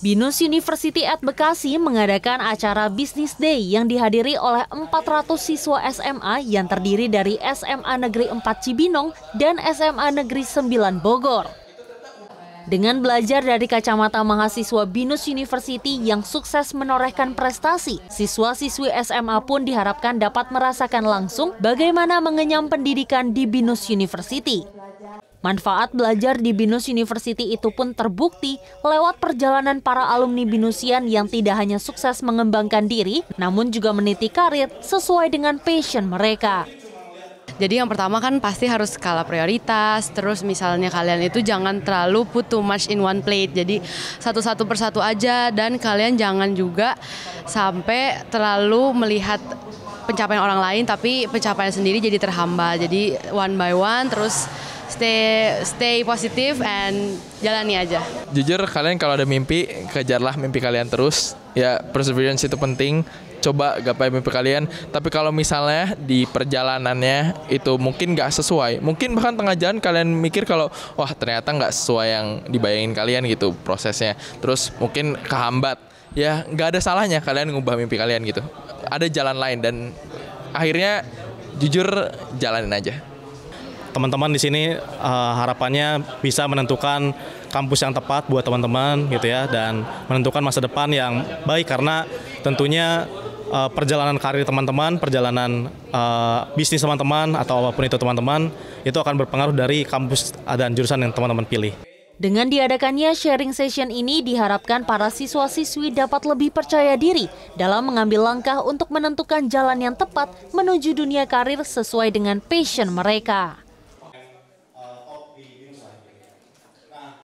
Binus University at Bekasi mengadakan acara Business Day yang dihadiri oleh 400 siswa SMA yang terdiri dari SMA Negeri 4 Cibinong dan SMA Negeri 9 Bogor. Dengan belajar dari kacamata mahasiswa Binus University yang sukses menorehkan prestasi, siswa-siswi SMA pun diharapkan dapat merasakan langsung bagaimana mengenyam pendidikan di Binus University. Manfaat belajar di Binus University itu pun terbukti lewat perjalanan para alumni Binusian yang tidak hanya sukses mengembangkan diri, namun juga meniti karir sesuai dengan passion mereka. Jadi yang pertama kan pasti harus skala prioritas, terus misalnya kalian itu jangan terlalu put too much in one plate. Jadi satu-satu persatu aja dan kalian jangan juga sampai terlalu melihat pencapaian orang lain tapi pencapaian sendiri jadi terhambat. Jadi one by one terus stay stay positif and jalani aja. Jujur kalian kalau ada mimpi kejarlah mimpi kalian terus. Ya perseverance itu penting. Coba gapai mimpi kalian. Tapi kalau misalnya di perjalanannya itu mungkin nggak sesuai, mungkin bahkan tengah jalan kalian mikir kalau wah ternyata nggak sesuai yang dibayangin kalian gitu prosesnya. Terus mungkin kehambat. Ya nggak ada salahnya kalian ngubah mimpi kalian gitu. Ada jalan lain dan akhirnya jujur jalanin aja teman-teman di sini uh, harapannya bisa menentukan kampus yang tepat buat teman-teman gitu ya dan menentukan masa depan yang baik karena tentunya uh, perjalanan karir teman-teman, perjalanan uh, bisnis teman-teman atau apa pun itu teman-teman itu akan berpengaruh dari kampus dan jurusan yang teman-teman pilih. Dengan diadakannya sharing session ini diharapkan para siswa-siswi dapat lebih percaya diri dalam mengambil langkah untuk menentukan jalan yang tepat menuju dunia karir sesuai dengan passion mereka.